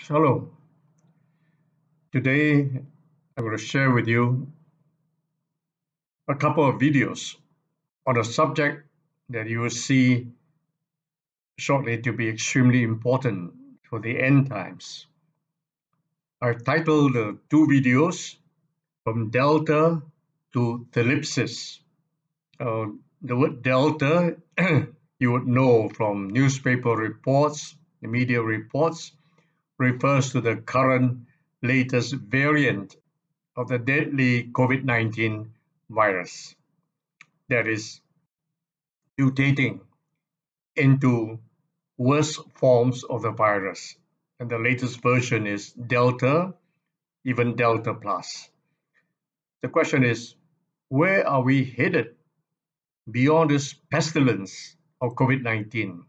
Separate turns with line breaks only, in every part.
Shalom. Today I'm going to share with you a couple of videos on a subject that you will see shortly to be extremely important for the end times. I've titled the two videos From Delta to Thlipsis. Uh, the word Delta you would know from newspaper reports, the media reports, refers to the current latest variant of the deadly COVID 19 virus that is mutating into worse forms of the virus. And the latest version is Delta, even Delta Plus. The question is where are we headed beyond this pestilence of COVID 19?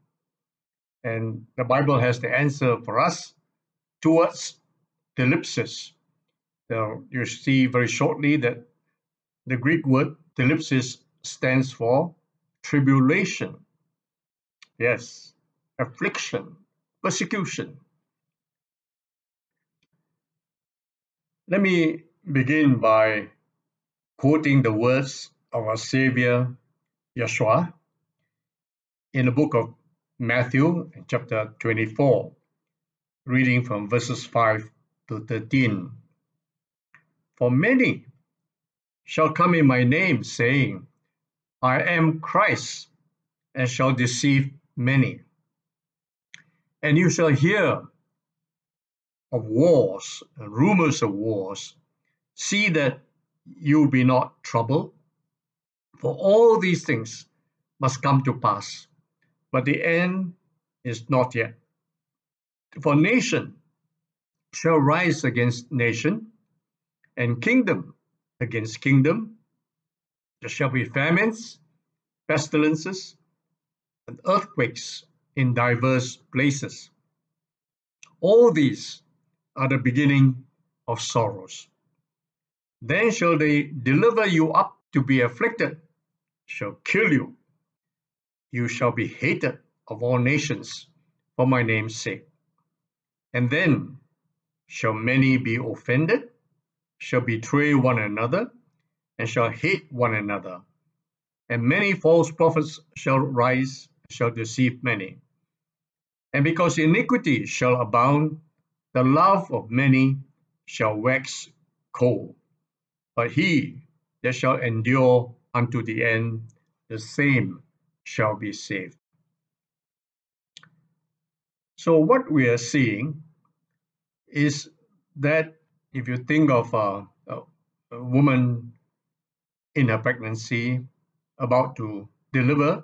And the Bible has the answer for us towards thlipsis. Now, you see very shortly that the Greek word thlipsis stands for tribulation. Yes, affliction, persecution. Let me begin by quoting the words of our Savior Yeshua in the book of Matthew, chapter 24 reading from verses 5 to 13. For many shall come in my name, saying, I am Christ, and shall deceive many. And you shall hear of wars and rumors of wars. See that you be not troubled, for all these things must come to pass, but the end is not yet. For nation shall rise against nation, and kingdom against kingdom. There shall be famines, pestilences, and earthquakes in diverse places. All these are the beginning of sorrows. Then shall they deliver you up to be afflicted, shall kill you. You shall be hated of all nations for my name's sake. And then shall many be offended, shall betray one another, and shall hate one another. And many false prophets shall rise, shall deceive many. And because iniquity shall abound, the love of many shall wax cold. But he that shall endure unto the end, the same shall be saved. So what we are seeing is that if you think of a, a, a woman in her pregnancy about to deliver,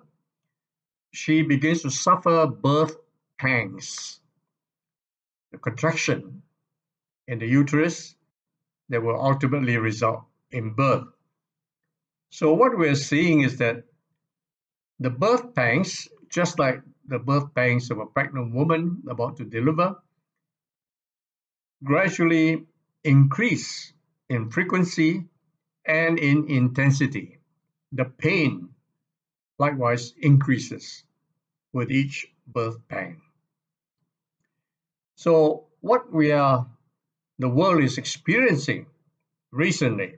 she begins to suffer birth pangs, the contraction in the uterus that will ultimately result in birth. So, what we're seeing is that the birth pangs, just like the birth pangs of a pregnant woman about to deliver gradually increase in frequency and in intensity. The pain likewise increases with each birth pang. So, what we are, the world is experiencing recently,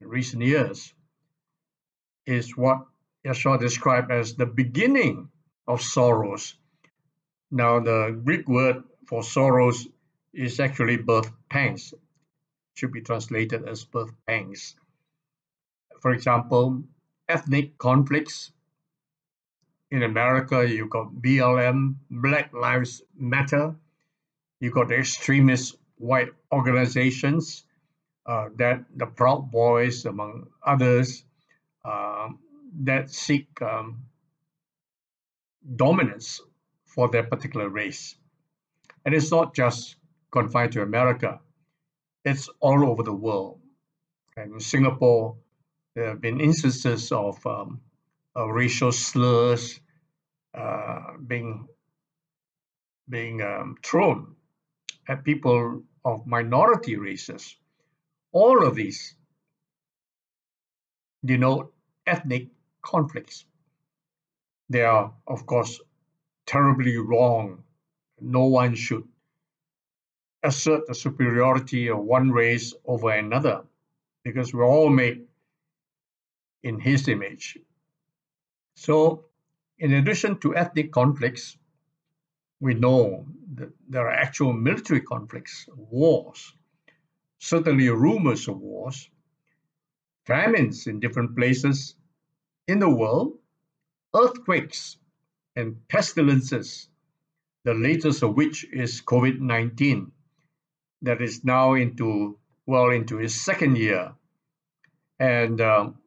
in recent years, is what Yeshua described as the beginning of sorrows. Now, the Greek word for sorrows is actually birth pangs. Should be translated as birth pangs. For example, ethnic conflicts. In America, you got BLM, Black Lives Matter. You got the extremist white organizations uh, that the Proud Boys, among others, uh, that seek um, dominance for their particular race. And it's not just confined to America, it's all over the world. And in Singapore, there have been instances of um, uh, racial slurs uh, being being um, thrown at people of minority races. All of these denote ethnic conflicts. They are, of course, terribly wrong. No one should assert the superiority of one race over another because we're all made in his image. So, in addition to ethnic conflicts, we know that there are actual military conflicts, wars, certainly rumors of wars, famines in different places in the world, earthquakes, and pestilences, the latest of which is COVID 19, that is now into, well, into its second year, and um,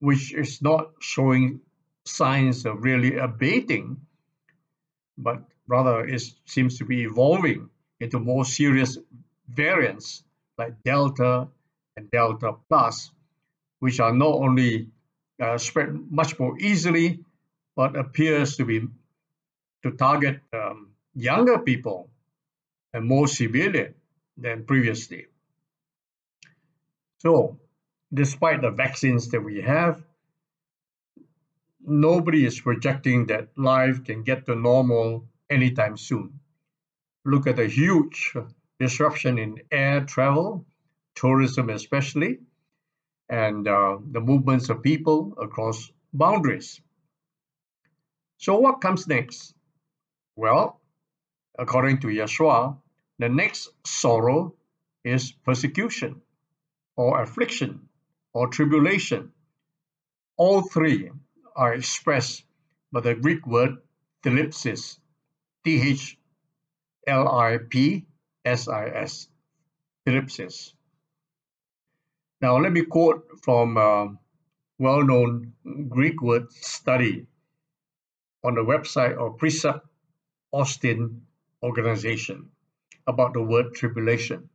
which is not showing signs of really abating, but rather it seems to be evolving into more serious variants like Delta and Delta Plus, which are not only uh, spread much more easily, but appears to be to target um, younger people and more severely than previously. So, despite the vaccines that we have, nobody is projecting that life can get to normal anytime soon. Look at the huge disruption in air travel, tourism especially, and uh, the movements of people across boundaries. So, what comes next? Well, according to Yeshua, the next sorrow is persecution, or affliction, or tribulation. All three are expressed by the Greek word thlipsis, T H L I P S I S, thlipsis. Now, let me quote from a well known Greek word study on the website of Precept Austin organization about the word tribulation.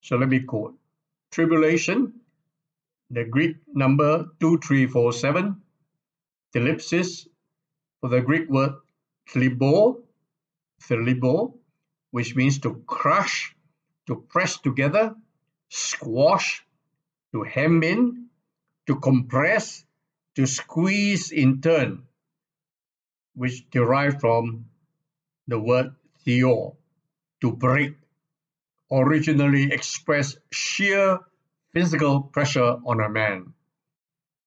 So let me quote Tribulation, the Greek number 2347, thlipsis, for the Greek word thlibo, thlibo, which means to crush, to press together, squash, to hem in, to compress, to squeeze in turn, which derive from the word theo, to break, originally expressed sheer physical pressure on a man.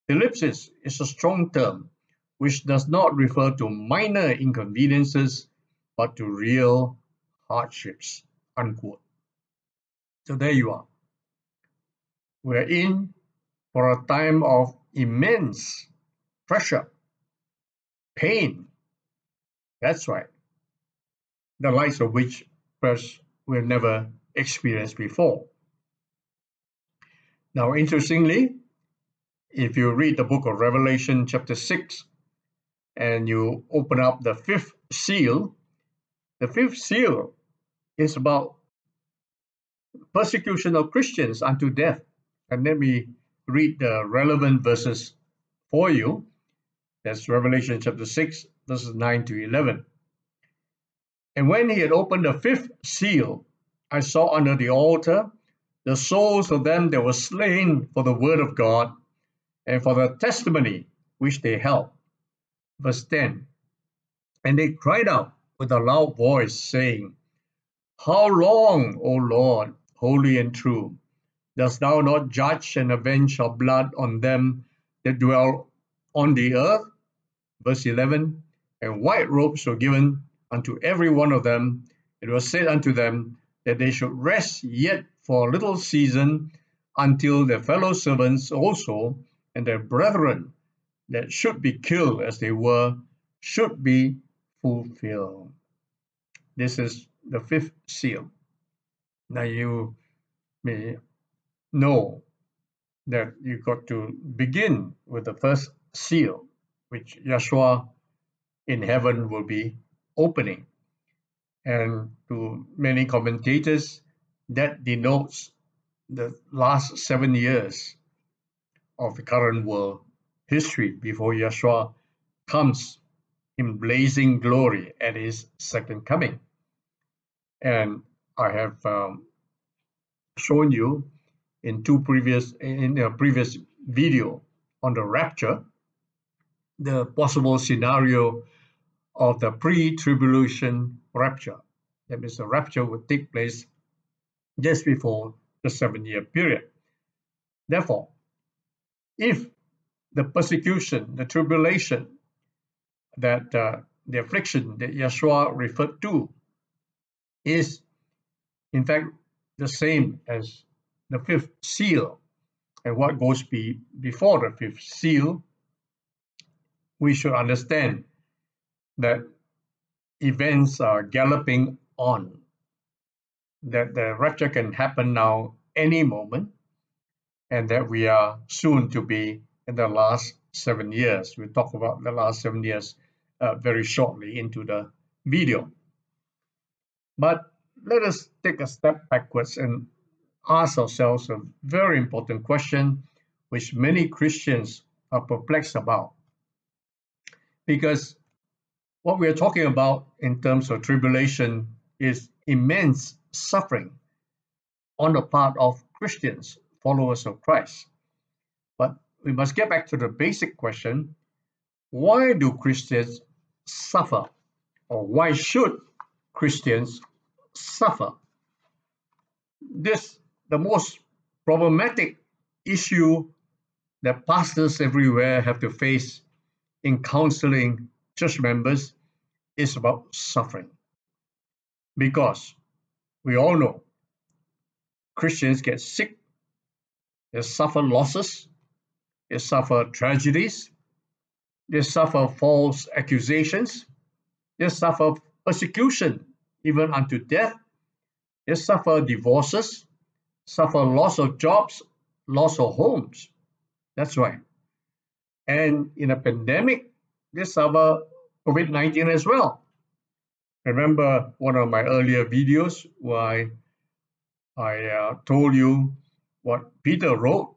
Thlipsis is a strong term which does not refer to minor inconveniences but to real hardships. Unquote. So there you are. We're in for a time of immense pressure, pain. That's right the likes of which perhaps we've never experienced before. Now, interestingly, if you read the book of Revelation, chapter 6, and you open up the fifth seal, the fifth seal is about persecution of Christians unto death. And let me read the relevant verses for you. That's Revelation chapter 6, verses 9 to 11. And when he had opened the fifth seal, I saw under the altar the souls of them that were slain for the word of God and for the testimony which they held. Verse 10 And they cried out with a loud voice, saying, How long, O Lord, holy and true, dost thou not judge and avenge our blood on them that dwell on the earth? Verse 11 And white robes were given unto every one of them, it was said unto them that they should rest yet for a little season until their fellow servants also and their brethren that should be killed as they were should be fulfilled. This is the fifth seal. Now you may know that you got to begin with the first seal, which Yeshua in heaven will be opening. And to many commentators, that denotes the last seven years of the current world history before Yeshua comes in blazing glory at his second coming. And I have um, shown you in two previous in a previous video on the rapture the possible scenario of the pre-tribulation rapture. That means the rapture would take place just before the seven year period. Therefore, if the persecution, the tribulation, that uh, the affliction that Yeshua referred to is in fact the same as the fifth seal and what goes be, before the fifth seal, we should understand that events are galloping on, that the rapture can happen now any moment, and that we are soon to be in the last seven years. We'll talk about the last seven years uh, very shortly into the video. But let us take a step backwards and ask ourselves a very important question which many Christians are perplexed about. Because what we are talking about in terms of tribulation is immense suffering on the part of Christians, followers of Christ. But we must get back to the basic question why do Christians suffer? Or why should Christians suffer? This the most problematic issue that pastors everywhere have to face in counseling church members is about suffering. Because we all know Christians get sick, they suffer losses, they suffer tragedies, they suffer false accusations, they suffer persecution, even unto death, they suffer divorces, suffer loss of jobs, loss of homes. That's right. And in a pandemic, they suffer COVID 19 as well. Remember one of my earlier videos where I, I uh, told you what Peter wrote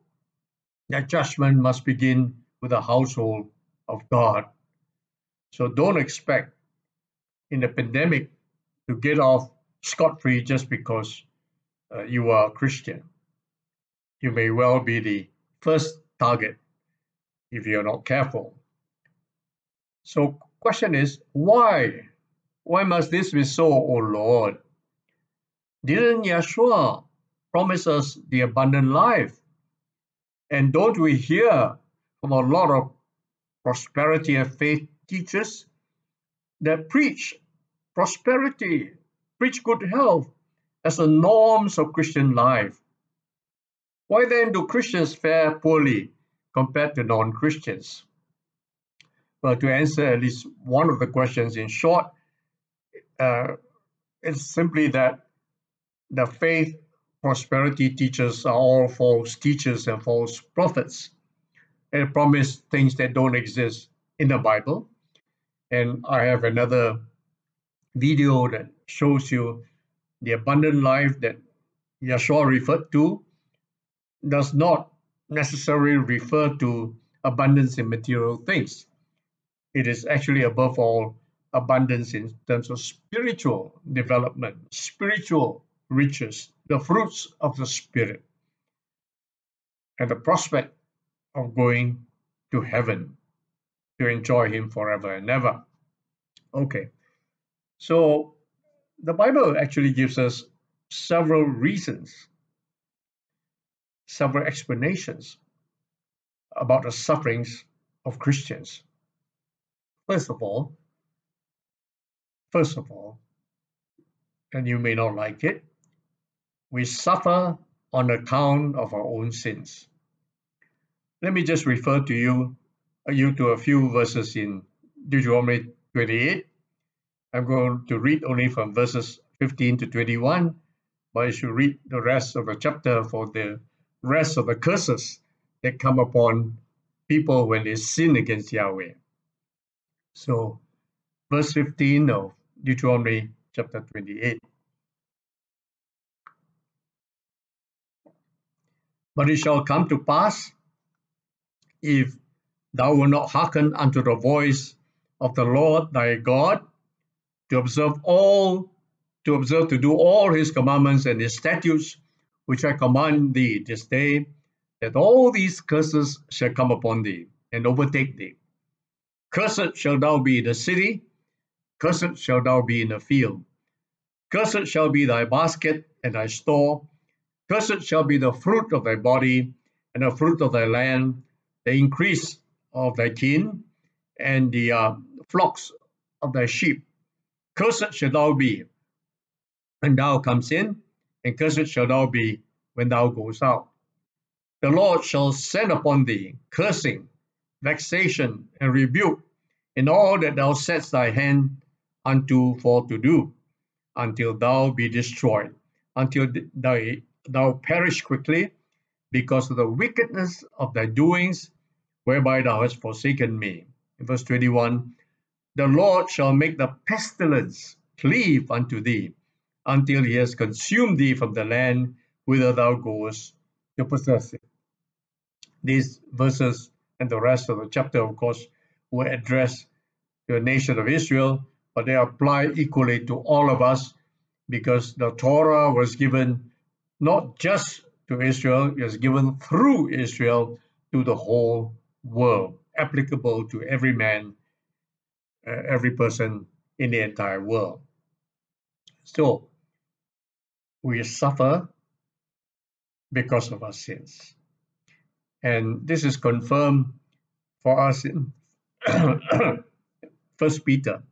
that judgment must begin with the household of God. So don't expect in the pandemic to get off scot free just because uh, you are a Christian. You may well be the first target if you're not careful. So question is why? Why must this be so, O Lord? Didn't Yeshua promise us the abundant life? And don't we hear from a lot of prosperity and faith teachers that preach prosperity, preach good health, as the norms of Christian life. Why then do Christians fare poorly compared to non Christians? Well, to answer at least one of the questions in short, uh, it's simply that the faith prosperity teachers are all false teachers and false prophets They promise things that don't exist in the Bible. And I have another video that shows you the abundant life that Yeshua referred to does not necessarily refer to abundance in material things. It is actually, above all, abundance in terms of spiritual development, spiritual riches, the fruits of the Spirit, and the prospect of going to heaven to enjoy Him forever and ever. Okay, so the Bible actually gives us several reasons, several explanations about the sufferings of Christians. First of all, first of all, and you may not like it, we suffer on account of our own sins. Let me just refer to you, uh, you to a few verses in Deuteronomy 28 I'm going to read only from verses 15 to 21, but you should read the rest of the chapter for the rest of the curses that come upon people when they sin against Yahweh. So, verse 15 of Deuteronomy chapter 28. But it shall come to pass, if thou wilt not hearken unto the voice of the Lord thy God, to observe all, to observe to do all his commandments and his statutes, which I command thee this day, that all these curses shall come upon thee and overtake thee. Cursed shall thou be in the city, cursed shall thou be in the field. Cursed shall be thy basket and thy store. Cursed shall be the fruit of thy body, and the fruit of thy land, the increase of thy kin, and the uh, flocks of thy sheep. Cursed shall thou be when thou comes in, and cursed shall thou be when thou goes out. The Lord shall send upon thee cursing, vexation, and rebuke in all that thou setst thy hand unto for to do, until thou be destroyed, until thou, thou perish quickly, because of the wickedness of thy doings, whereby thou hast forsaken me. In verse 21, the Lord shall make the pestilence cleave unto thee, until he has consumed thee from the land whither thou goest to possess it. These verses and the rest of the chapter, of course, were addressed to the nation of Israel, but they apply equally to all of us because the Torah was given not just to Israel, it was given through Israel to the whole world, applicable to every man, uh, every person in the entire world. So, we suffer because of our sins. And this is confirmed for us in First Peter,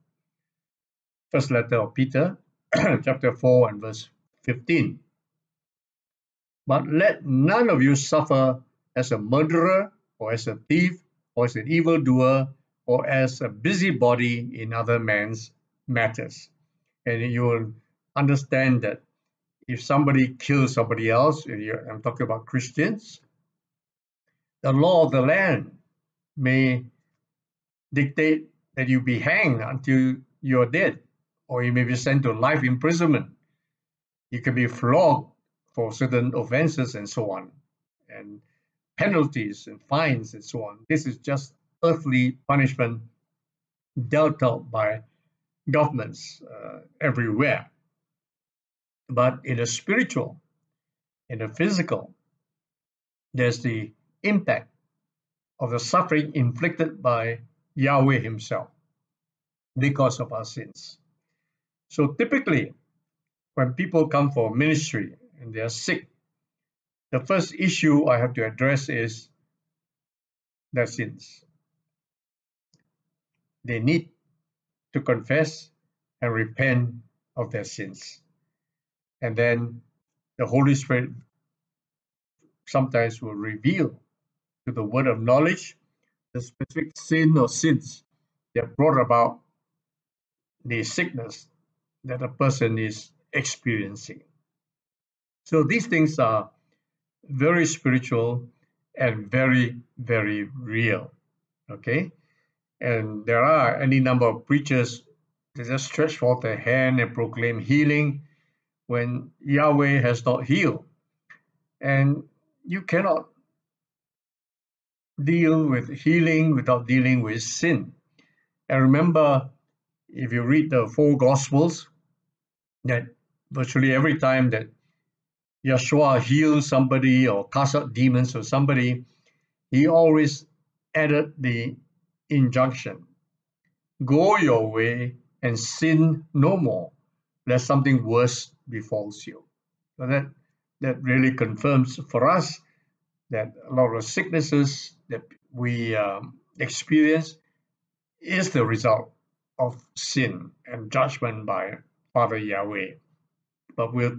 first letter of Peter, chapter 4 and verse 15. But let none of you suffer as a murderer, or as a thief, or as an evildoer, or as a busybody in other men's matters. And you will understand that if somebody kills somebody else, I'm talking about Christians, the law of the land may dictate that you be hanged until you're dead, or you may be sent to life imprisonment. You can be flogged for certain offenses and so on, and penalties and fines and so on. This is just earthly punishment dealt out by governments uh, everywhere. But in the spiritual, in the physical, there's the impact of the suffering inflicted by Yahweh Himself because of our sins. So typically, when people come for ministry and they are sick, the first issue I have to address is their sins. They need to confess and repent of their sins. And then the Holy Spirit sometimes will reveal to the word of knowledge the specific sin or sins that brought about the sickness that a person is experiencing. So these things are very spiritual and very, very real. Okay? And there are any number of preachers that just stretch forth their hand and proclaim healing when Yahweh has not healed. And you cannot deal with healing without dealing with sin. And remember, if you read the four Gospels, that virtually every time that Yeshua healed somebody or cast out demons or somebody, he always added the injunction go your way and sin no more, lest something worse befalls you. So that, that really confirms for us that a lot of sicknesses that we um, experience is the result of sin and judgment by Father Yahweh. But we'll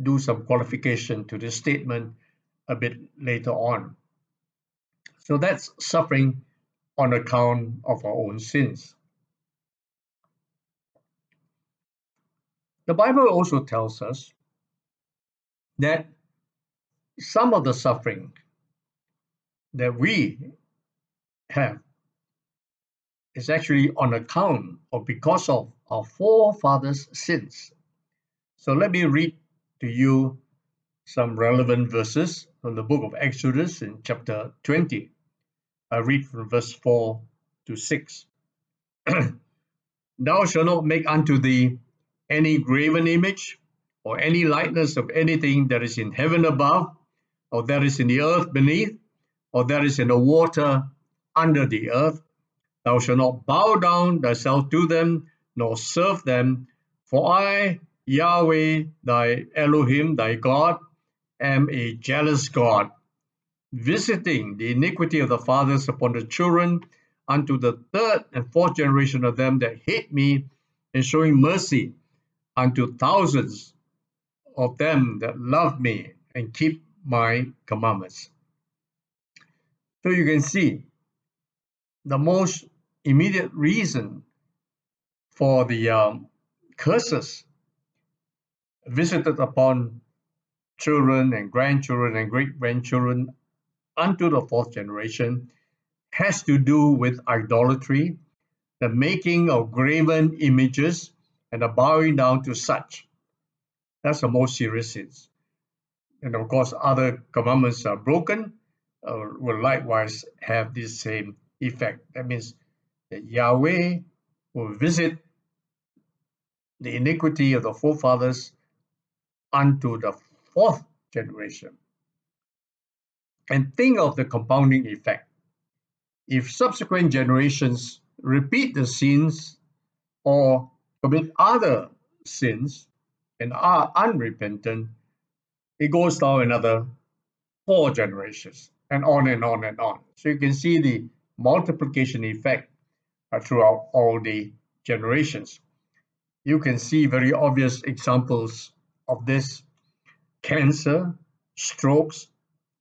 do some qualification to this statement a bit later on. So that's suffering on account of our own sins. The Bible also tells us that some of the suffering that we have is actually on account or because of our forefathers' sins. So let me read to you some relevant verses from the book of Exodus in chapter 20. I read from verse 4 to 6. Thou shalt not make unto thee any graven image or any likeness of anything that is in heaven above, or that is in the earth beneath, or that is in the water under the earth. Thou shalt not bow down thyself to them, nor serve them, for I Yahweh, thy Elohim, thy God, am a jealous God, visiting the iniquity of the fathers upon the children unto the third and fourth generation of them that hate me, and showing mercy unto thousands of them that love me and keep my commandments. So you can see the most immediate reason for the um, curses visited upon children and grandchildren and great grandchildren unto the fourth generation has to do with idolatry, the making of graven images, and the bowing down to such. That's the most serious sins. And of course, other commandments are broken, uh, will likewise have this same effect. That means that Yahweh will visit the iniquity of the forefathers unto the fourth generation. And think of the compounding effect. If subsequent generations repeat the sins or commit other sins and are unrepentant, it goes down another four generations and on and on and on. So you can see the multiplication effect uh, throughout all the generations. You can see very obvious examples of this cancer, strokes,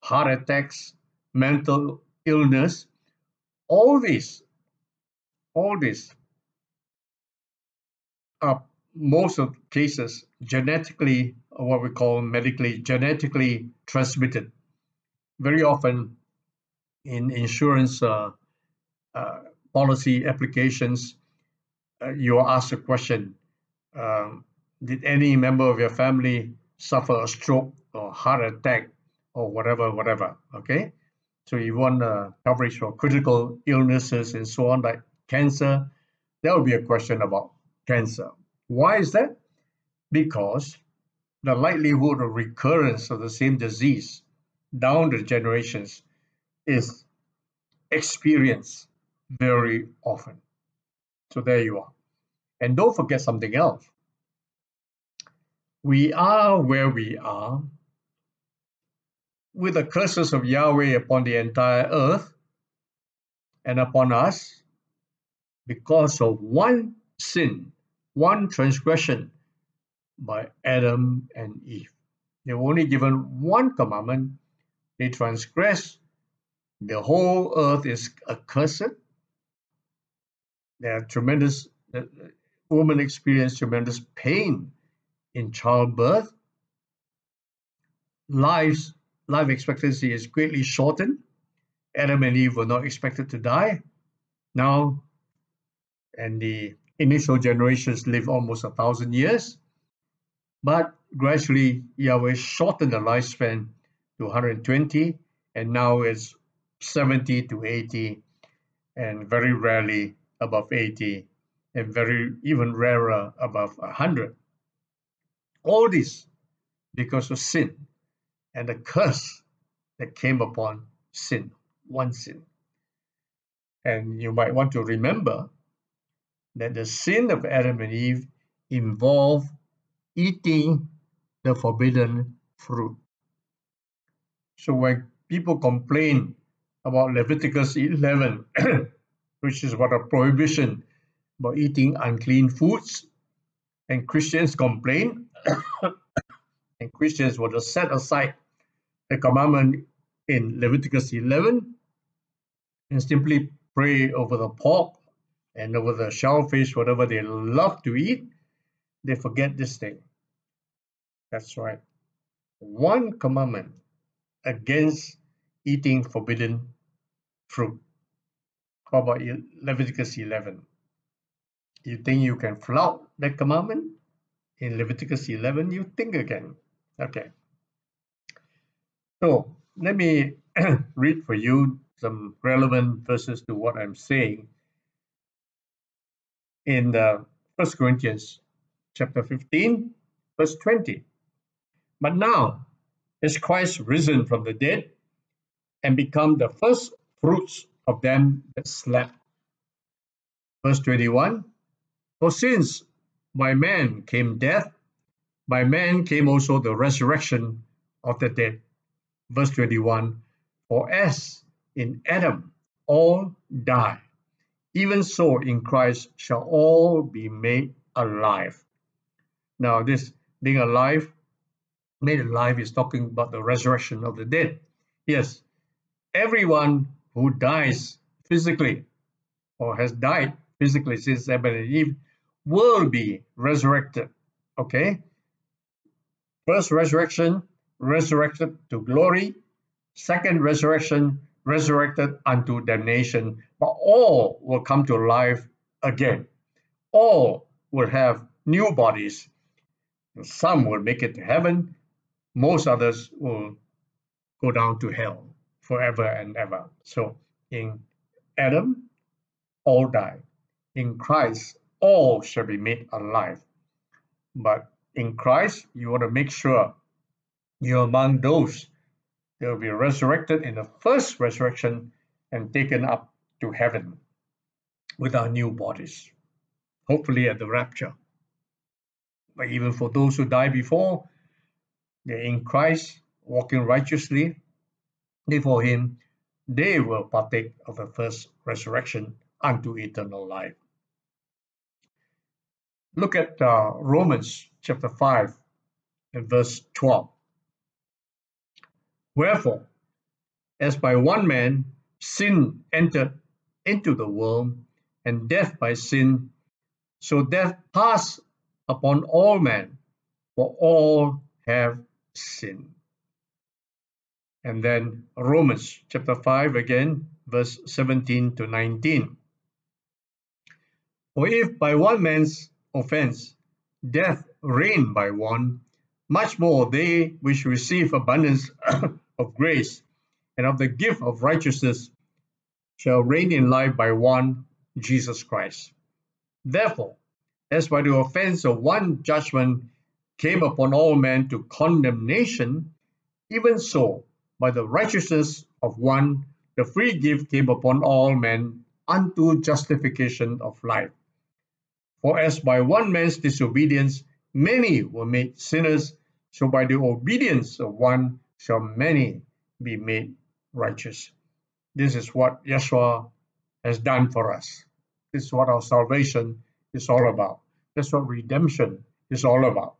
heart attacks, mental illness, all these, all these are most of cases genetically, what we call medically, genetically transmitted. Very often in insurance uh, uh, policy applications, uh, you are asked a question, um, did any member of your family suffer a stroke or heart attack or whatever, whatever, okay? So you want uh, coverage for critical illnesses and so on, like cancer, There will be a question about cancer. Why is that? Because the likelihood of recurrence of the same disease down the generations is experienced very often. So there you are. And don't forget something else. We are where we are with the curses of Yahweh upon the entire earth and upon us because of one sin, one transgression by Adam and Eve. They were only given one commandment. They transgress. The whole earth is accursed. There are tremendous, the women experience tremendous pain in childbirth. Lives, life expectancy is greatly shortened. Adam and Eve were not expected to die. Now, and the initial generations live almost a thousand years. But gradually, Yahweh shortened the lifespan to 120, and now it's 70 to 80, and very rarely above 80, and very even rarer above 100. All this because of sin and the curse that came upon sin, one sin. And you might want to remember that the sin of Adam and Eve involved eating the forbidden fruit. So when people complain about Leviticus 11, which is about a prohibition about eating unclean foods, and Christians complain, and Christians will just set aside the commandment in Leviticus 11 and simply pray over the pork and over the shellfish, whatever they love to eat, they forget this thing. That's right. One commandment against eating forbidden fruit. How about Leviticus 11? You think you can flout that commandment? In Leviticus 11, you think again. Okay. So let me read for you some relevant verses to what I'm saying in the First Corinthians chapter 15, verse 20. But now is Christ risen from the dead and become the first fruits of them that slept. Verse 21 For since by man came death, by man came also the resurrection of the dead. Verse 21 For as in Adam all die, even so in Christ shall all be made alive. Now, this being alive, made alive, is talking about the resurrection of the dead. Yes, everyone who dies physically or has died physically since Adam and Eve will be resurrected. Okay? First resurrection, resurrected to glory. Second resurrection, resurrected unto damnation. But all will come to life again. All will have new bodies. Some will make it to heaven. Most others will go down to hell forever and ever. So in Adam, all die. In Christ, all shall be made alive. But in Christ, you want to make sure you're among those that will be resurrected in the first resurrection and taken up to heaven with our new bodies, hopefully at the rapture. But even for those who die before, they're in Christ, walking righteously before Him, they will partake of the first resurrection unto eternal life. Look at uh, Romans chapter 5 and verse 12. Wherefore, as by one man sin entered into the world, and death by sin, so death passed upon all men, for all have sinned. And then Romans chapter 5 again, verse 17 to 19. For if by one man's offense death reigned by one, much more they which receive abundance of grace and of the gift of righteousness shall reign in life by one, Jesus Christ. Therefore, as by the offense of one judgment came upon all men to condemnation, even so, by the righteousness of one, the free gift came upon all men unto justification of life. For as by one man's disobedience many were made sinners, so by the obedience of one shall many be made righteous. This is what Yeshua has done for us. This is what our salvation is all about. That's what redemption is all about.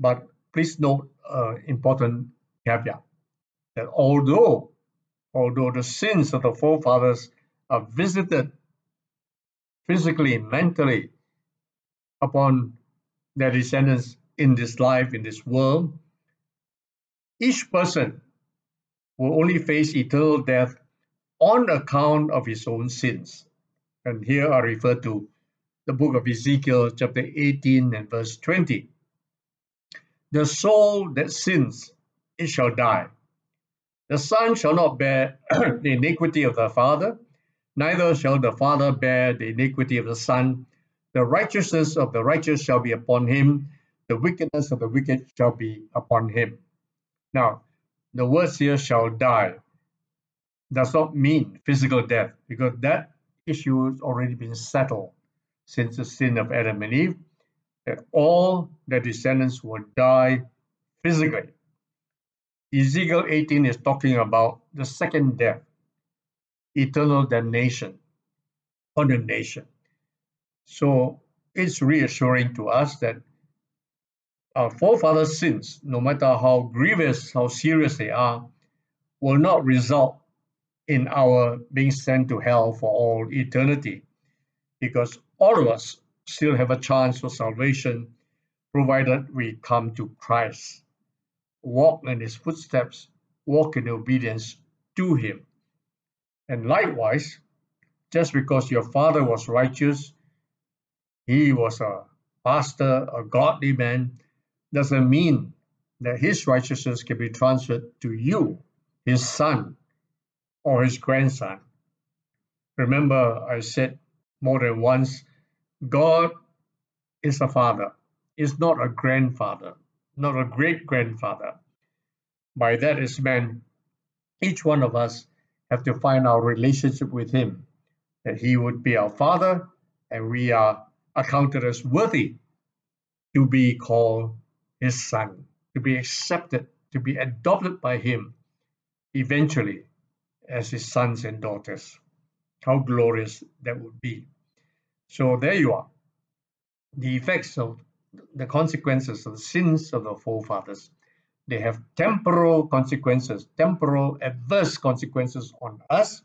But please note uh, important caveat that although although the sins of the forefathers are visited physically, mentally upon their descendants in this life, in this world, each person will only face eternal death on account of his own sins. And here I refer to the book of Ezekiel, chapter 18 and verse 20. The soul that sins, it shall die. The son shall not bear the iniquity of the father, neither shall the Father bear the iniquity of the Son. The righteousness of the righteous shall be upon him, the wickedness of the wicked shall be upon him. Now, the words here shall die does not mean physical death, because that issue has already been settled since the sin of Adam and Eve, that all their descendants will die physically. Ezekiel 18 is talking about the second death eternal damnation, condemnation. So it's reassuring to us that our forefathers' sins, no matter how grievous, how serious they are, will not result in our being sent to hell for all eternity, because all of us still have a chance for salvation, provided we come to Christ, walk in His footsteps, walk in obedience to Him. And likewise, just because your father was righteous, he was a pastor, a godly man, doesn't mean that his righteousness can be transferred to you, his son, or his grandson. Remember, I said more than once God is a father, is not a grandfather, not a great grandfather. By that is meant each one of us have to find our relationship with Him, that He would be our Father and we are accounted as worthy to be called his son, to be accepted, to be adopted by him eventually as his sons and daughters. How glorious that would be. So there you are. The effects of the consequences of the sins of the forefathers. They have temporal consequences, temporal adverse consequences on us,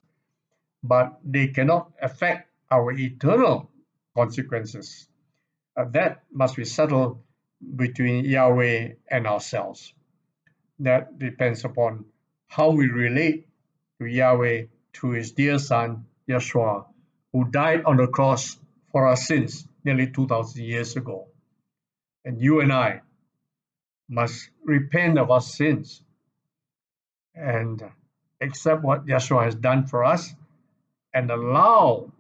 but they cannot affect our eternal consequences. Uh, that must be settled between Yahweh and ourselves. That depends upon how we relate to Yahweh through his dear son, Yeshua, who died on the cross for our sins nearly 2,000 years ago. And you and I must repent of our sins and accept what Yeshua has done for us and allow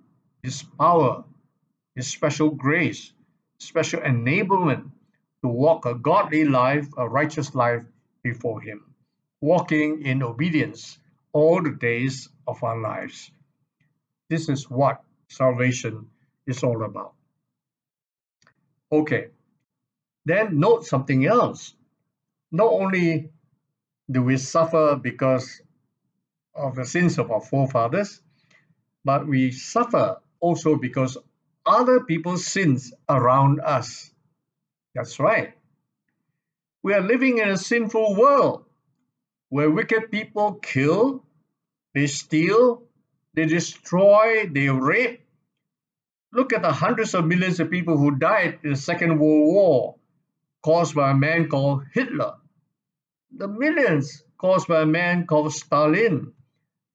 his power, his special grace, special enablement to walk a godly life, a righteous life before him, walking in obedience all the days of our lives. This is what salvation is all about. Okay, then note something else. Not only do we suffer because of the sins of our forefathers, but we suffer also because other people's sins around us. That's right. We are living in a sinful world where wicked people kill, they steal, they destroy, they rape. Look at the hundreds of millions of people who died in the Second World War caused by a man called Hitler, the millions caused by a man called Stalin,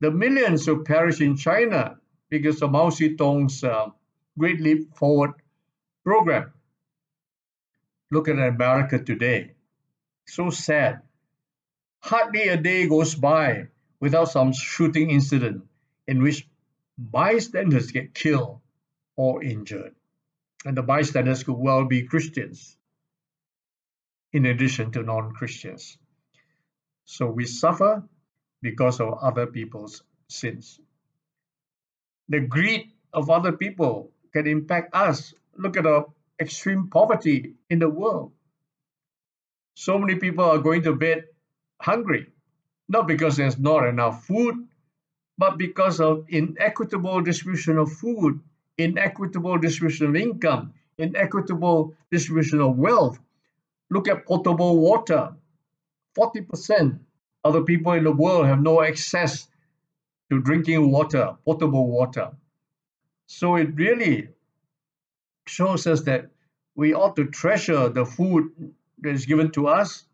the millions who perished in China because of Mao Zedong's uh, Great Leap Forward program. Look at America today. So sad. Hardly a day goes by without some shooting incident in which bystanders get killed or injured. And the bystanders could well be Christians in addition to non Christians. So we suffer because of other people's sins. The greed of other people can impact us. Look at the extreme poverty in the world. So many people are going to bed hungry, not because there's not enough food, but because of inequitable distribution of food, inequitable distribution of income, inequitable distribution of wealth, Look at potable water. 40% of the people in the world have no access to drinking water, potable water. So it really shows us that we ought to treasure the food that is given to us,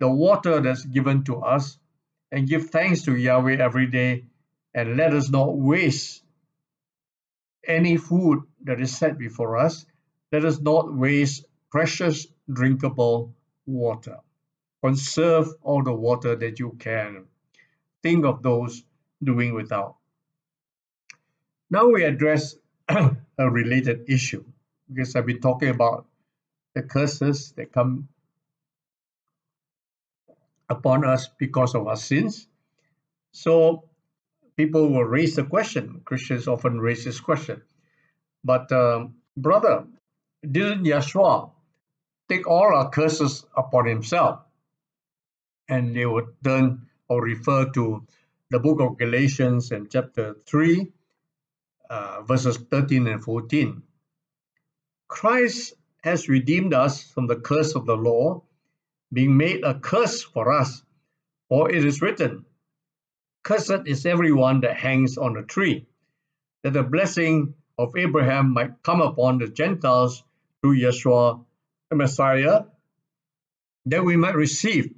the water that's given to us, and give thanks to Yahweh every day, and let us not waste any food that is set before us. Let us not waste precious drinkable water. Conserve all the water that you can. Think of those doing without. Now we address a related issue because I've been talking about the curses that come upon us because of our sins. So people will raise the question. Christians often raise this question. But um, brother, didn't Yeshua take all our curses upon himself. And they would turn or refer to the book of Galatians and chapter 3, uh, verses 13 and 14. Christ has redeemed us from the curse of the law, being made a curse for us. For it is written, Cursed is everyone that hangs on a tree, that the blessing of Abraham might come upon the Gentiles through Yeshua the Messiah, that we might receive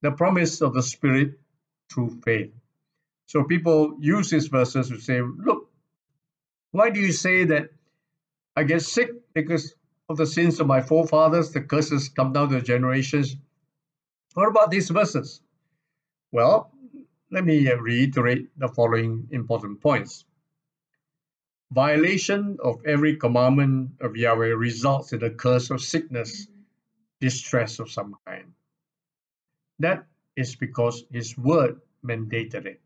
the promise of the Spirit through faith. So people use these verses to say, look, why do you say that I get sick because of the sins of my forefathers, the curses come down to the generations? What about these verses? Well, let me reiterate the following important points. Violation of every commandment of Yahweh results in a curse of sickness, distress of some kind. That is because His word mandated it.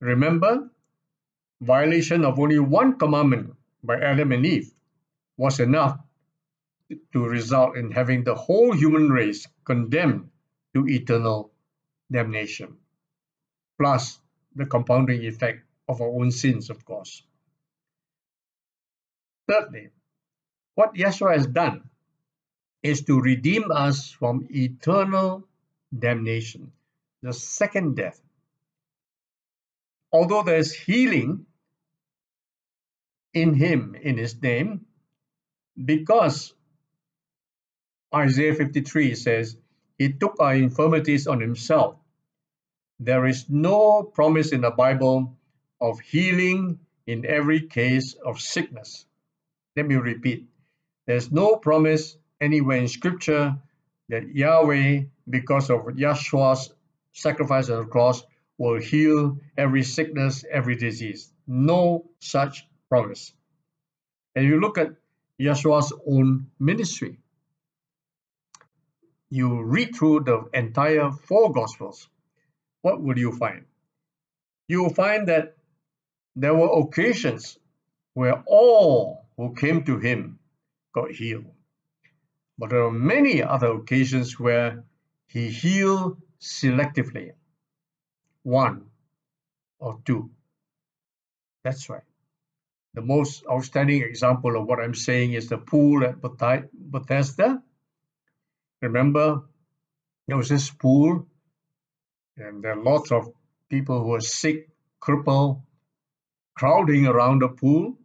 Remember, violation of only one commandment by Adam and Eve was enough to result in having the whole human race condemned to eternal damnation, plus the compounding effect of our own sins, of course. Thirdly, what Yeshua has done is to redeem us from eternal damnation, the second death. Although there's healing in Him, in His name, because Isaiah 53 says, He took our infirmities on Himself. There is no promise in the Bible of healing in every case of sickness. Let me repeat there's no promise anywhere in Scripture that Yahweh, because of Yahshua's sacrifice on the cross, will heal every sickness, every disease. No such promise. And you look at Yeshua's own ministry. You read through the entire four Gospels, what would you find? You will find that there were occasions where all who came to him got healed. But there are many other occasions where he healed selectively. One or two. That's right. The most outstanding example of what I'm saying is the pool at Bethesda. Remember, there was this pool, and there are lots of people who are sick, crippled, crowding around the pool.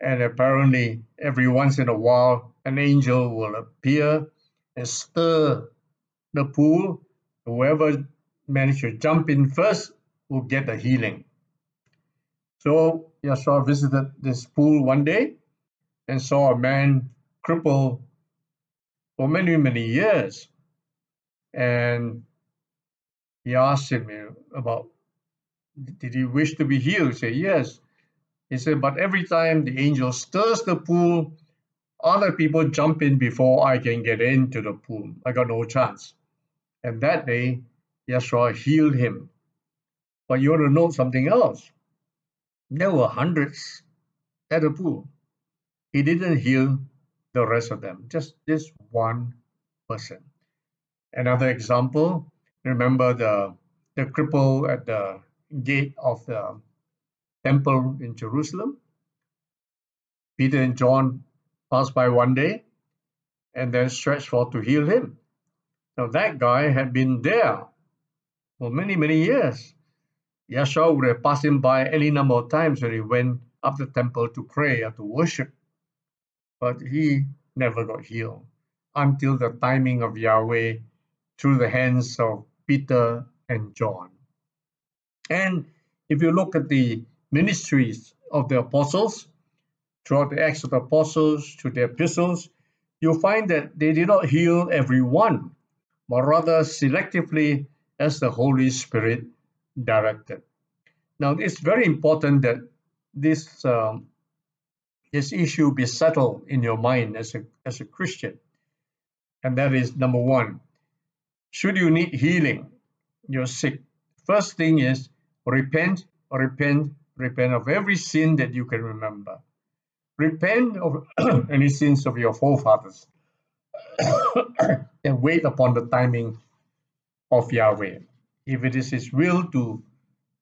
And apparently, every once in a while, an angel will appear and stir the pool. Whoever managed to jump in first will get the healing. So Yeshua visited this pool one day and saw a man crippled for many, many years. And he asked him eh, about, did he wish to be healed? He said, yes. He said, but every time the angel stirs the pool, other people jump in before I can get into the pool. I got no chance. And that day, Yeshua healed him. But you want to know something else? There were hundreds at the pool. He didn't heal the rest of them, just this one person. Another example, remember the, the cripple at the gate of the temple in Jerusalem. Peter and John passed by one day and then stretched forth to heal him. Now, that guy had been there for many, many years. Yeshua would have passed him by any number of times when he went up the temple to pray or to worship. But he never got healed until the timing of Yahweh through the hands of Peter and John. And if you look at the ministries of the apostles, throughout the Acts of the Apostles to the epistles, you'll find that they did not heal everyone, but rather selectively as the Holy Spirit directed. Now, it's very important that this um, this issue be settled in your mind as a as a Christian, and that is number one. Should you need healing, you're sick. First thing is repent, repent, repent of every sin that you can remember. Repent of any sins of your forefathers, and wait upon the timing of Yahweh. If it is His will to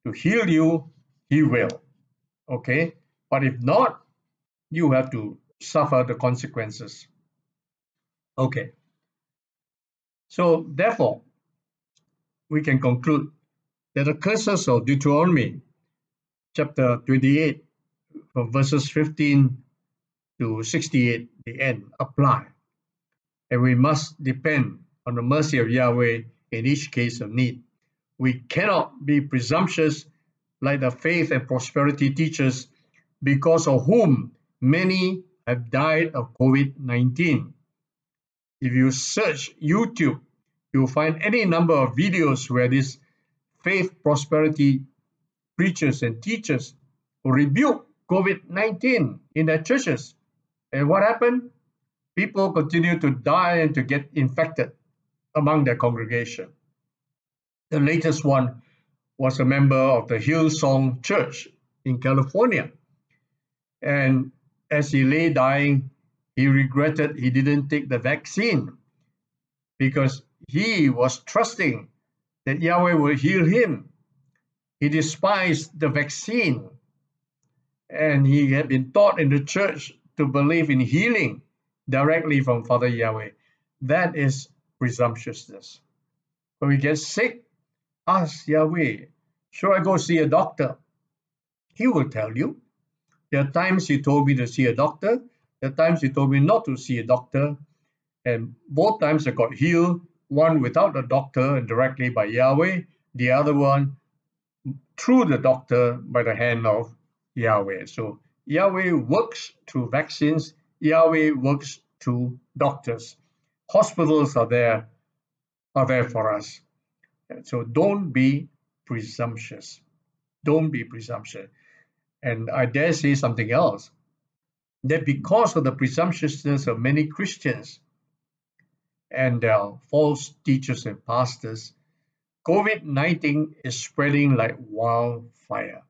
to heal you, He will. Okay? But if not, you have to suffer the consequences. Okay. So, therefore, we can conclude that the curses of Deuteronomy chapter 28, from verses 15 to 68, the end, apply. And we must depend on the mercy of Yahweh in each case of need. We cannot be presumptuous like the faith and prosperity teachers, because of whom many have died of COVID 19. If you search YouTube, you'll find any number of videos where these faith prosperity preachers and teachers rebuke COVID 19 in their churches. And what happened? People continue to die and to get infected among their congregation. The latest one was a member of the Hillsong Church in California. And as he lay dying, he regretted he didn't take the vaccine because he was trusting that Yahweh will heal him. He despised the vaccine and he had been taught in the church to believe in healing directly from Father Yahweh. That is presumptuousness. When we get sick, ask Yahweh, should I go see a doctor? He will tell you. There are times he told me to see a doctor, are times he told me not to see a doctor, and both times I got healed, one without a doctor and directly by Yahweh, the other one through the doctor by the hand of Yahweh. So Yahweh works through vaccines, Yahweh works through doctors. Hospitals are there, are there for us. So don't be presumptuous. Don't be presumptuous. And I dare say something else that because of the presumptuousness of many Christians and their false teachers and pastors, COVID 19 is spreading like wildfire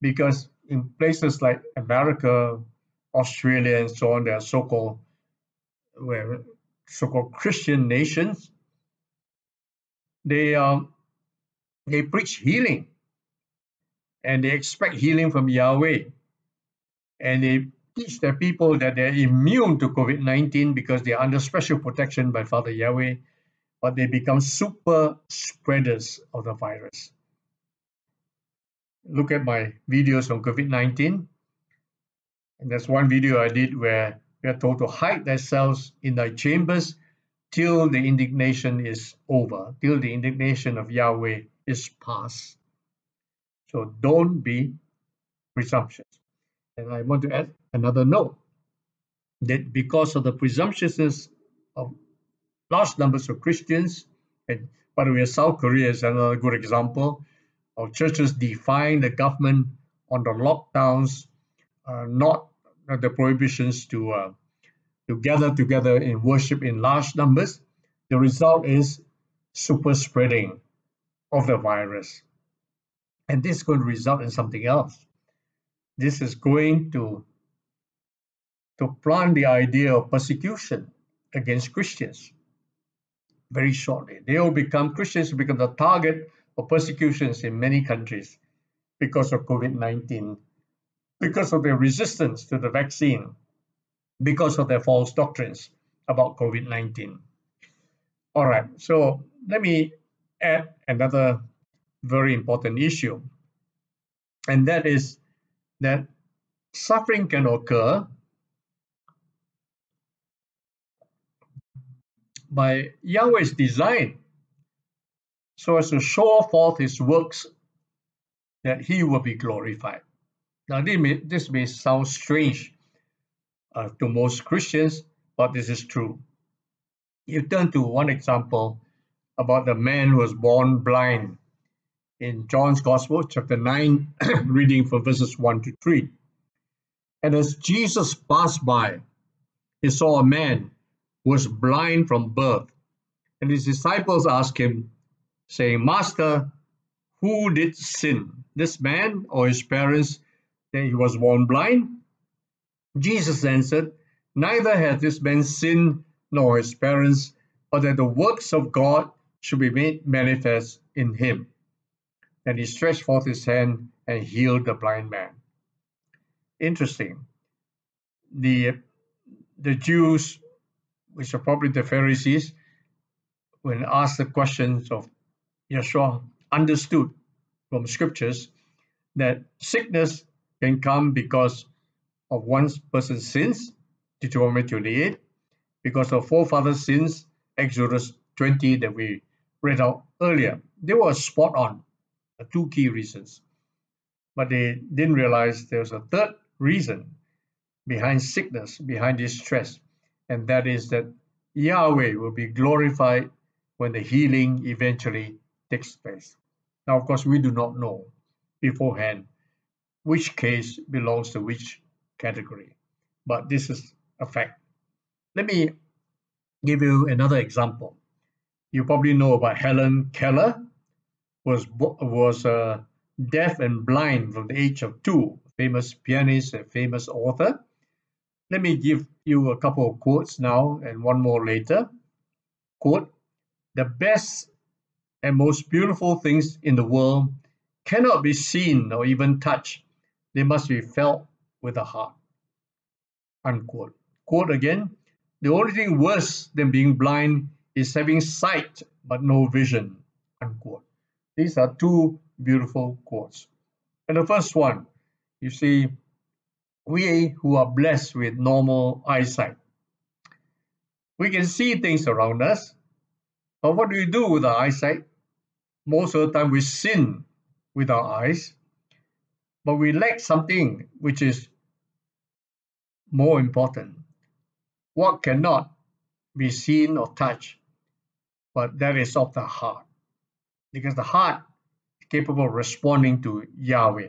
because in places like America, Australia, and so on, there are so-called where so-called Christian nations. They um, they preach healing, and they expect healing from Yahweh, and they teach their people that they're immune to COVID nineteen because they're under special protection by Father Yahweh, but they become super spreaders of the virus look at my videos on COVID-19. And there's one video I did where we are told to hide themselves in thy chambers till the indignation is over, till the indignation of Yahweh is past. So don't be presumptuous. And I want to add another note that because of the presumptuousness of large numbers of Christians, and by the way, South Korea is another good example, of churches defying the government on the lockdowns, uh, not the prohibitions to uh, to gather together in worship in large numbers, the result is super spreading of the virus. And this could result in something else. This is going to, to plant the idea of persecution against Christians very shortly. They will become Christians will become the target of persecutions in many countries because of COVID 19, because of their resistance to the vaccine, because of their false doctrines about COVID 19. All right, so let me add another very important issue, and that is that suffering can occur by Yahweh's design so as to show forth his works that he will be glorified. Now, this may, this may sound strange uh, to most Christians, but this is true. You turn to one example about the man who was born blind in John's Gospel, chapter 9, reading from verses 1 to 3. And as Jesus passed by, he saw a man who was blind from birth. And his disciples asked him, saying, Master, who did sin, this man or his parents, that he was born blind? Jesus answered, Neither hath this man sinned nor his parents, but that the works of God should be made manifest in him. And he stretched forth his hand and healed the blind man. Interesting. The, the Jews, which are probably the Pharisees, when asked the questions of Yeshua understood from scriptures that sickness can come because of one person's sins, Deuteronomy 28, because of forefathers' sins, Exodus 20 that we read out earlier. They were spot on, Uh, two key reasons. But they didn't realize there was a third reason behind sickness, behind this stress, and that is that Yahweh will be glorified when the healing eventually takes place. Now, of course, we do not know beforehand which case belongs to which category, but this is a fact. Let me give you another example. You probably know about Helen Keller, was was uh, deaf and blind from the age of two, famous pianist and famous author. Let me give you a couple of quotes now and one more later. Quote, the best and most beautiful things in the world cannot be seen or even touched. They must be felt with the heart. Unquote. Quote again, the only thing worse than being blind is having sight but no vision. Unquote. These are two beautiful quotes. And the first one, you see, we who are blessed with normal eyesight, we can see things around us, but what do we do with our eyesight? Most of the time we sin with our eyes, but we lack something which is more important. What cannot be seen or touched, but that is of the heart. Because the heart is capable of responding to Yahweh,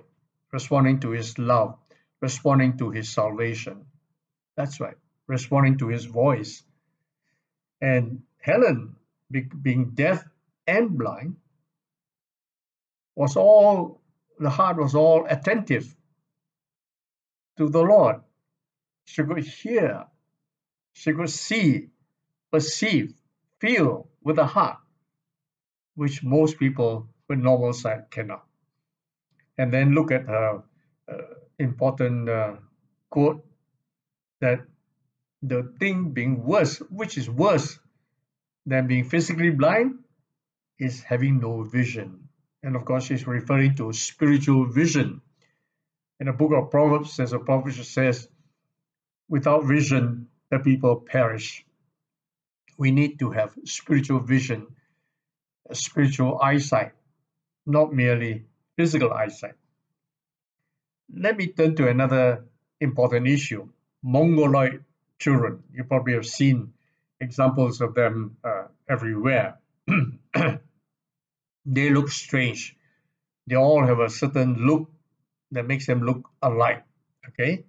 responding to His love, responding to His salvation. That's right, responding to His voice. And Helen, being deaf and blind, was all, the heart was all attentive to the Lord. She could hear, she could see, perceive, feel with the heart, which most people with normal sight cannot. And then look at her uh, important uh, quote that the thing being worse, which is worse than being physically blind, is having no vision. And of course, she's referring to spiritual vision. In the book of Proverbs, as a prophet says, without vision, the people perish. We need to have spiritual vision, spiritual eyesight, not merely physical eyesight. Let me turn to another important issue Mongoloid children. You probably have seen examples of them uh, everywhere. they look strange. They all have a certain look that makes them look alike. Okay,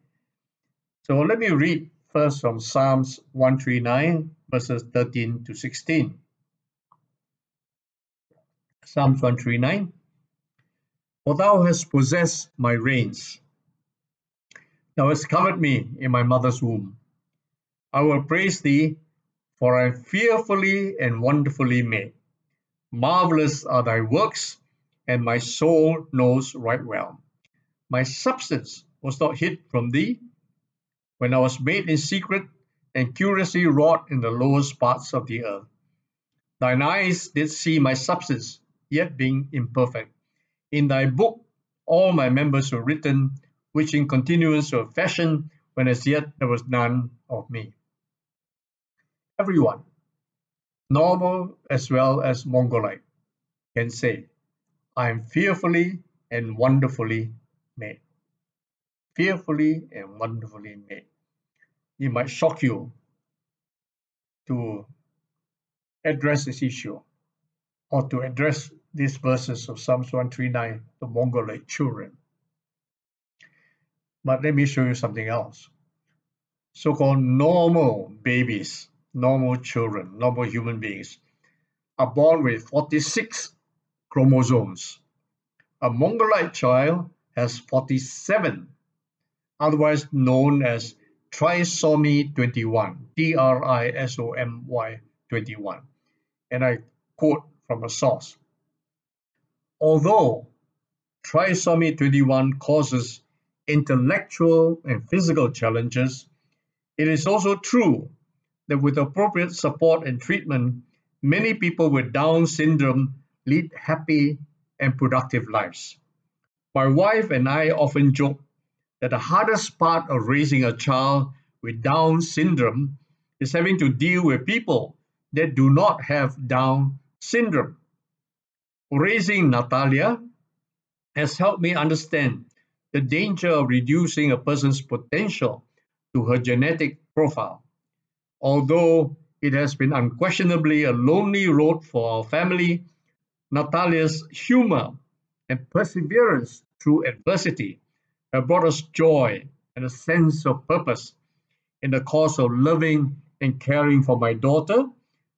so let me read first from Psalms 139, verses 13 to 16. Psalms 139 For thou hast possessed my reins, thou hast covered me in my mother's womb. I will praise thee, for I am fearfully and wonderfully made. Marvelous are thy works, and my soul knows right well. My substance was not hid from thee when I was made in secret and curiously wrought in the lowest parts of the earth. Thine eyes did see my substance, yet being imperfect. In thy book all my members were written, which in continuance were fashioned, when as yet there was none of me. Everyone, normal as well as Mongolite, can say, I am fearfully and wonderfully made. Fearfully and wonderfully made. It might shock you to address this issue or to address these verses of Psalms 139, the Mongolite children. But let me show you something else. So called normal babies normal children, normal human beings, are born with 46 chromosomes. A Mongolite child has 47, otherwise known as trisomy 21, T R I S O M Y 21. And I quote from a source. Although trisomy 21 causes intellectual and physical challenges, it is also true that with appropriate support and treatment, many people with Down syndrome lead happy and productive lives. My wife and I often joke that the hardest part of raising a child with Down syndrome is having to deal with people that do not have Down syndrome. Raising Natalia has helped me understand the danger of reducing a person's potential to her genetic profile. Although it has been unquestionably a lonely road for our family, Natalia's humor and perseverance through adversity have brought us joy and a sense of purpose. In the course of loving and caring for my daughter,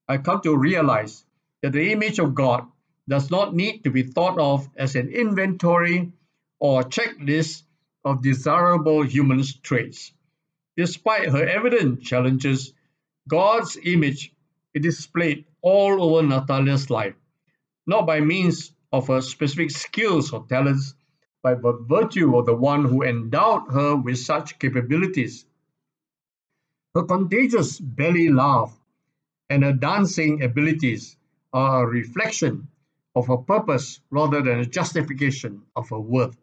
I come to realize that the image of God does not need to be thought of as an inventory or checklist of desirable human traits. Despite her evident challenges, God's image is displayed all over Natalia's life, not by means of her specific skills or talents, but by virtue of the one who endowed her with such capabilities. Her contagious belly laugh and her dancing abilities are a reflection of a purpose rather than a justification of a worth.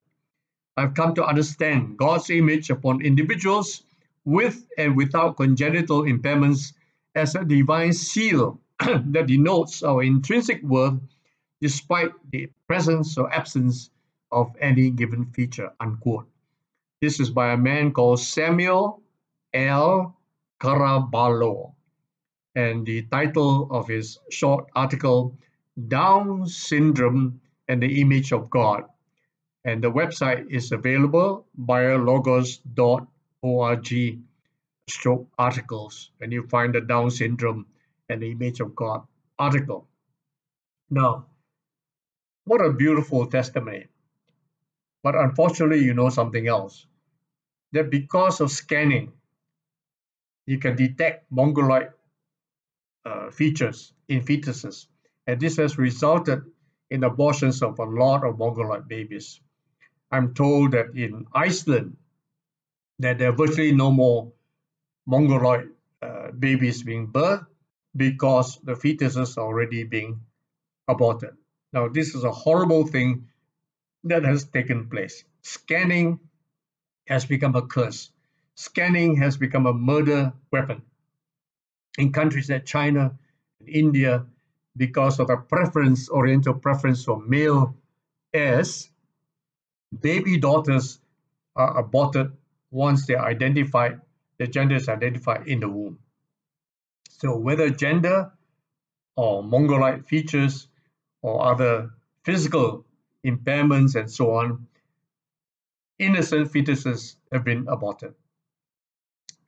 I've come to understand God's image upon individuals with and without congenital impairments as a divine seal that denotes our intrinsic worth despite the presence or absence of any given feature, unquote. This is by a man called Samuel L. Caraballo. And the title of his short article, Down Syndrome and the Image of God. And the website is available via logos.org stroke articles. And you find the Down syndrome and the image of God article. Now, what a beautiful testimony. But unfortunately, you know something else. That because of scanning, you can detect mongoloid uh, features in fetuses. And this has resulted in abortions of a lot of mongoloid babies. I'm told that in Iceland, that there are virtually no more mongoloid uh, babies being birthed because the fetuses are already being aborted. Now, this is a horrible thing that has taken place. Scanning has become a curse. Scanning has become a murder weapon in countries like China and India because of a preference, oriental preference for male heirs. Baby daughters are aborted once they're identified, the gender is identified in the womb. So whether gender or mongoloid features or other physical impairments and so on, innocent fetuses have been aborted.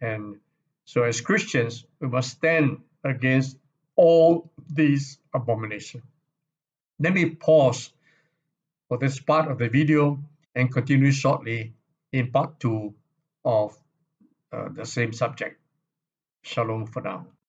And so as Christians, we must stand against all these abominations. Let me pause for this part of the video and continue shortly in part two of uh, the same subject. Shalom for now.